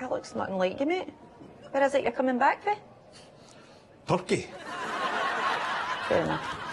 That looks nothing like you, mate. Where is it you're coming back for? Turkey. Fair enough.